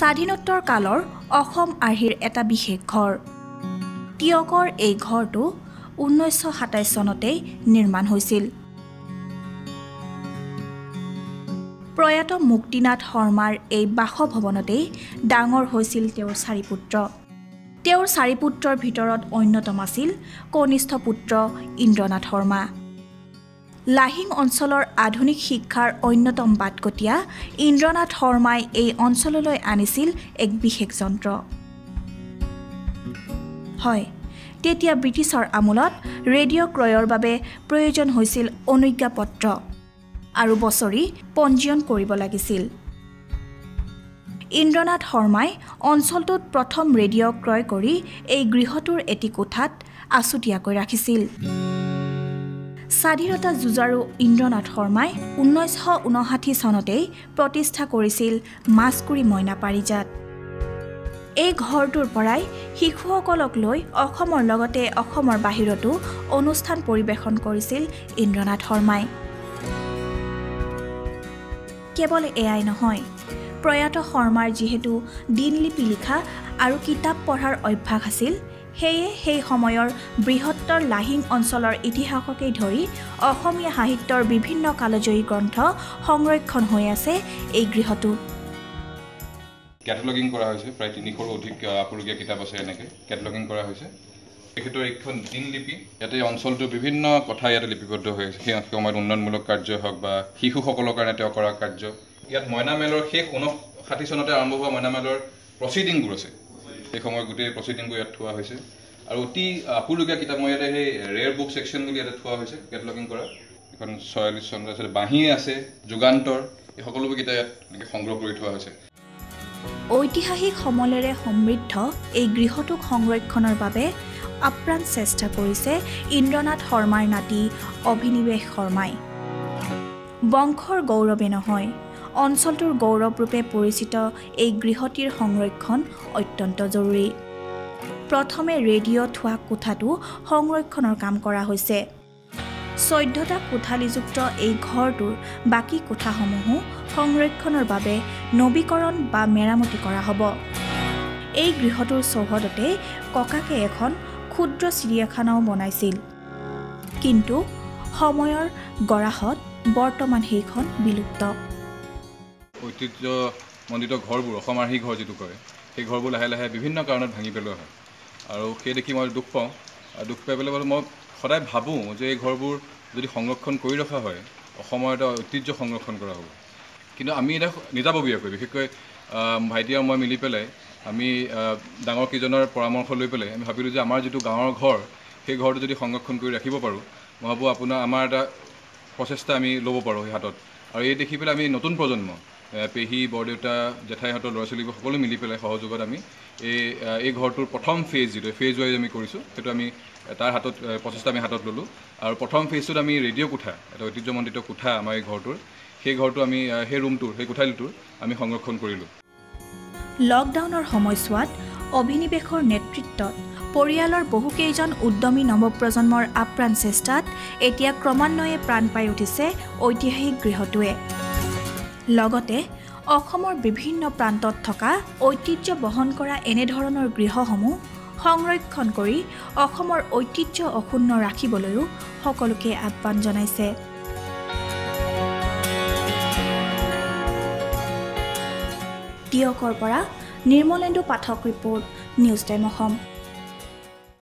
স্বাধীনোত্তৰ কালৰ অসম আৰ্হিৰ এটা বিশেষ ঘৰ। তিয়কৰ এই ঘৰটো ঊনৈছশ সাতাইছ চনতেই নিৰ্মাণ হৈছিল। প্ৰয়াত মুক্তিনাথ শৰ্মাৰ এই বাসভৱনতেই ডাঙৰ হৈছিল তেওঁৰ চাৰি পুত্ৰ তেওঁৰ চাৰি পুত্ৰৰ ভিতৰত অন্যতম আছিল কনিষ্ঠ পুত্ৰ ইন্দ্ৰনাথ শৰ্মা। লাহিং অঞ্চলৰ আধুনিক শিক্ষাৰ অন্যতম বাটকটীয়া ইন্দ্ৰনাথ শৰ্মাই এই অঞ্চললৈ আনিছিল এক বিশেষ যন্ত্ৰ। হয় তেতিয়া ব্ৰিটিছৰ আমোলত ৰেডিঅ' ক্ৰয়ৰ বাবে প্ৰয়োজন হৈছিল অনুজ্ঞাপত্ৰ আৰু বছৰি পঞ্জীয়ন কৰিব লাগিছিল। ইন্দ্ৰনাথ শৰ্মাই অঞ্চলটোত প্ৰথম ৰেডিঅ' ক্ৰয় কৰি এই গৃহটোৰ এটি কোঠাত আছুতীয়াকৈ ৰাখিছিল। স্বাধীনতা যুঁজাৰু ইন্দ্ৰনাথ শৰ্মাই ঊনৈছশ ঊনষাঠি চনতেই প্ৰতিষ্ঠা কৰিছিল মাছকুৰি মইনা পাৰিজাত। এই ঘৰটোৰ পৰাই শিশুসকলক লৈ অসমৰ লগতে অসমৰ বাহিৰতো অনুষ্ঠান পৰিৱেশন কৰিছিল ইন্দ্ৰনাথ শৰ্মাই। কেৱল এয়াই নহয় প্ৰয়াত শৰ্মাৰ যিহেতু দিনলিপি লিখা আৰু কিতাপ পঢ়াৰ অভ্যাস আছিল সেয়ে সেই সময়ৰ বৃহত্তৰ লাহিং অঞ্চলৰ ইতিহাসকেই ধৰি অসমীয়া সাহিত্যৰ বিভিন্ন কালজয়ী গ্ৰন্থ সংৰক্ষণ হৈ আছে এই গৃহটোত কেটালগিং কৰা হৈছে প্ৰায় তিনিশৰো অধিক আপুৰুগীয়া কিতাপ আছে এনেকৈ। কেটালগিং কৰা হৈছে। তেখেতৰ এইখন দিনলিপি ইয়াতে অঞ্চলটোৰ বিভিন্ন কথা ইয়াতে লিপিবদ্ধ হৈ আছে। সেই সময়ত উন্নয়নমূলক কাৰ্যই হওক বা শিশুসকলৰ কাৰণে তেওঁ কৰা কাৰ্য। ইয়াত মইনা মেলৰ শেষ ঊনষাঠি চনতে আৰম্ভ হোৱা মইনা মেলৰ প্ৰচিডিংবোৰ আছে। সেই সময়ত গোটেই প্ৰচিডিংবোৰ ইয়াত থোৱা হৈছে। আৰু অতি আপুৰুগীয়া কিতাপ মই ইয়াতে সেই ৰেয়াৰ বুক ছেকশ্যন বুলি ইয়াতে থোৱা হৈছে কেটালগিং কৰা। এখন ছয়াল্লিছ চন আছে বাঁহী আছে যুগান্তৰ এই সকলোবোৰ কিতাপ ইয়াত এনেকৈ সংগ্ৰহ কৰি থোৱা হৈছে। ঐতিহাসিক সমলেৰে সমৃদ্ধ এই গৃহটোক সংৰক্ষণৰ বাবে আপ্ৰাণ চেষ্টা কৰিছে ইন্দ্ৰনাথ শৰ্মাৰ নাতি অভিনিৱেশ শৰ্মাই। বংশৰ গৌৰৱে নহয় অঞ্চলটোৰ গৌৰৱৰূপে পৰিচিত এই গৃহটিৰ সংৰক্ষণ অত্যন্ত জৰুৰী। প্ৰথমে ৰেডিঅ' থোৱা কোঠাটো সংৰক্ষণৰ কাম কৰা হৈছে। চৈধ্যটা কোঠালিযুক্ত এই ঘৰটোৰ বাকী কোঠাসমূহো সংৰক্ষণৰ বাবে নবীকৰণ বা মেৰামতি কৰা হ'ব। এই গৃহটোৰ চৌহদতে ককাকে এখন ক্ষুদ্ৰ চিৰিয়াখানাও বনাইছিল। কিন্তু সময়ৰ গৰাহত বৰ্তমান সেইখন বিলুপ্ত। ঐতিহ্যমণ্ডিত ঘৰবোৰ অসম আৰ্হি ঘৰ যিটো কয় সেই ঘৰবোৰ লাহে লাহে বিভিন্ন কাৰণত ভাঙি পেলোৱা হয়। আৰু সেই দেখি মই দুখ পাওঁ। আৰু দুখ পাই পেলাই মই সদায় ভাবোঁ যে এই ঘৰবোৰ যদি সংৰক্ষণ কৰি ৰখা হয় অসমৰ এটা ঐতিহ্য সংৰক্ষণ কৰা হ'ব। কিন্তু আমি এটা নিজাববীয়াকৈ বিশেষকৈ ভাইটি আৰু মই মিলি পেলাই আমি ডাঙৰকেইজনৰ পৰামৰ্শ লৈ পেলাই আমি ভাবিলোঁ যে আমাৰ যিটো গাঁৱৰ ঘৰ সেই ঘৰটো যদি সংৰক্ষণ কৰি ৰাখিব পাৰোঁ মই ভাবোঁ আপোনাৰ আমাৰ এটা প্ৰচেষ্টা আমি ল'ব পাৰোঁ সেই হাতত। আৰু এই দেখি পেলাই আমি নতুন প্ৰজন্ম পেহী বৰদেউতা জেঠাইহঁতৰ ল'ৰা ছোৱালীবোৰ সকলো মিলি পেলাই সহযোগত আমি এই এই ঘৰটোৰ প্ৰথম ফেজ যিটো ফেজ ৱাইজ আমি কৰিছোঁ সেইটো আমি তাৰ হাতত প্ৰচেষ্টা আমি হাতত ল'লোঁ। আৰু প্ৰথম ফেজটোত আমি ৰেডিঅ' কোঠা এটা ঐতিহ্যমণ্ডিত কোঠা আমাৰ এই ঘৰটোৰ সেই ঘৰটো আমি সেই ৰুমটোৰ সেই কোঠালিটোৰ আমি সংৰক্ষণ কৰিলোঁ। লকডাউনৰ সময়ছোৱাত অভিনিৱেশৰ নেতৃত্বত পৰিয়ালৰ বহুকেইজন উদ্যমী নৱপ্ৰজন্মৰ আপ্ৰাণ চেষ্টাত এতিয়া ক্ৰমান্বয়ে প্ৰাণ পাই উঠিছে ঐতিহাসিক গৃহটোৱে। লগতে অসমৰ বিভিন্ন প্ৰান্তত থকা ঐতিহ্য বহন কৰা এনেধৰণৰ গৃহসমূহ সংৰক্ষণ কৰি অসমৰ ঐতিহ্য অক্ষুণ্ণ ৰাখিবলৈও সকলোকে আহ্বান জনাইছে। টিয়কৰ পৰা Nirmalendu Pathak report news time Assam.